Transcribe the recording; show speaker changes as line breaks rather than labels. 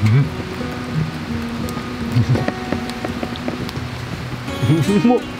うまっ